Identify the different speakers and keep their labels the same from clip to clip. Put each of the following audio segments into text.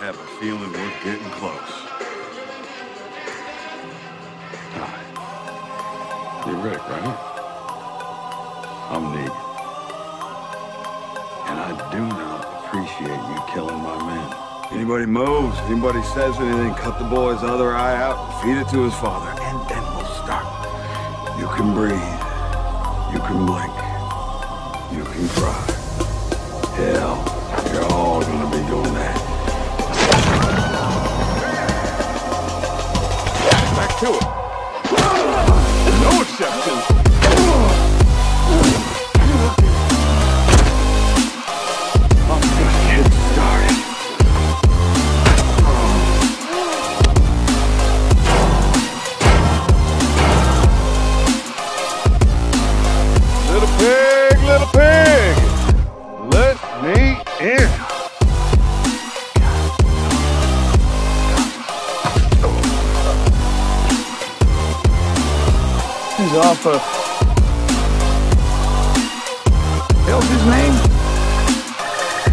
Speaker 1: have a feeling we're getting close. You're Rick, right? I'm Negan. And I do not appreciate you killing my men. Anybody moves, anybody says anything, cut the boy's other eye out feed it to his father, and then we'll start. You can breathe. You can blink. To it. No exceptions. to. What's his name?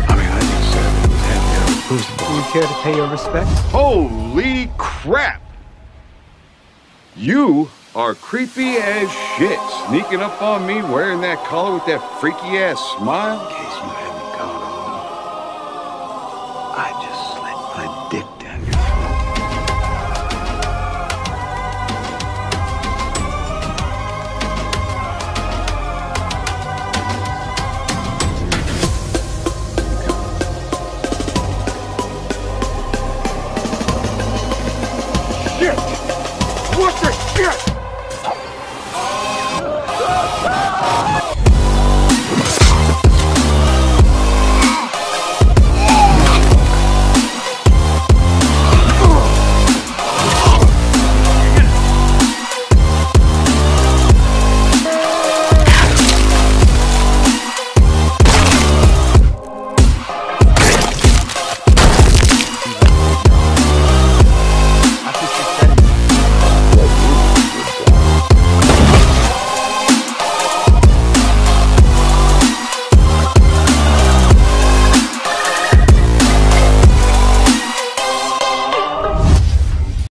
Speaker 1: I mean, I think Saturday was happy. Do you
Speaker 2: care to pay your respects?
Speaker 1: Holy crap! You are creepy as shit, sneaking up on me, wearing that collar with that freaky ass smile. In
Speaker 3: case you haven't caught on, I just slipped my dick
Speaker 1: What the shit?